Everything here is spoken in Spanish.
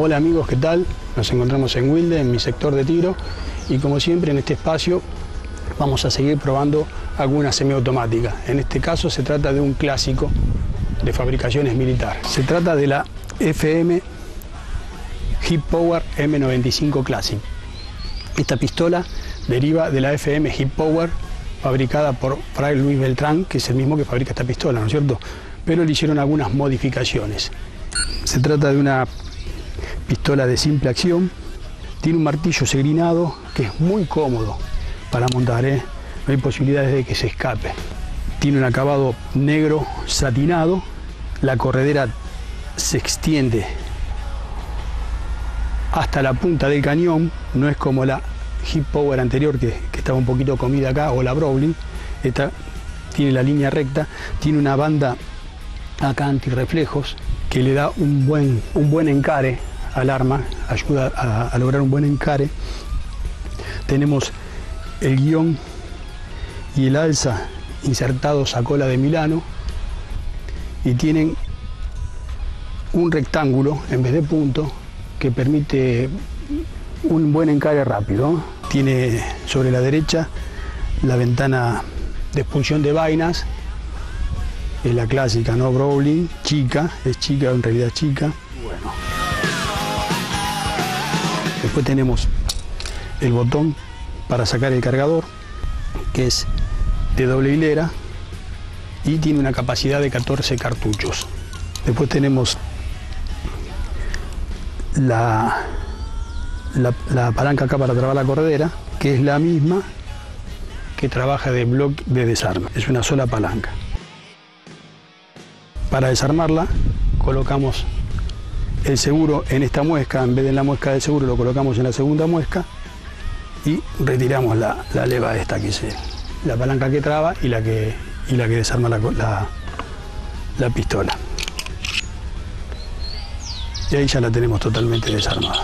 Hola amigos, ¿qué tal? Nos encontramos en Wilde, en mi sector de tiro, y como siempre en este espacio vamos a seguir probando alguna semiautomática. En este caso se trata de un clásico de fabricaciones militar. Se trata de la FM Hip Power M95 Classic. Esta pistola deriva de la FM Hip Power fabricada por Fray Luis Beltrán, que es el mismo que fabrica esta pistola, ¿no es cierto? Pero le hicieron algunas modificaciones. Se trata de una pistola de simple acción, tiene un martillo segrinado que es muy cómodo para montar, ¿eh? no hay posibilidades de que se escape. Tiene un acabado negro satinado, la corredera se extiende hasta la punta del cañón, no es como la Hip Power anterior que, estaba un poquito comida acá, o la Browning, esta tiene la línea recta, tiene una banda acá antirreflejos que le da un buen, un buen encare al arma, ayuda a, lograr un buen encare. Tenemos el guion y el alza insertados a cola de Milano y tienen un rectángulo en vez de punto que permite un buen encare rápido. Tiene sobre la derecha la ventana de expulsión de vainas, es la clásica, ¿no? Browning, chica, es chica, en realidad chica. Después tenemos el botón para sacar el cargador, que es de doble hilera y tiene una capacidad de 14 cartuchos. Después tenemos la, la, la palanca acá para trabar la corredera, que es la misma que trabaja de bloque de desarme. Es una sola palanca. Para desarmarla colocamos el seguro en esta muesca, en vez de en la muesca del seguro lo colocamos en la segunda muesca y retiramos la, la leva esta que es la palanca que traba y la que, y la que desarma la, la, la pistola. Y ahí ya la tenemos totalmente desarmada.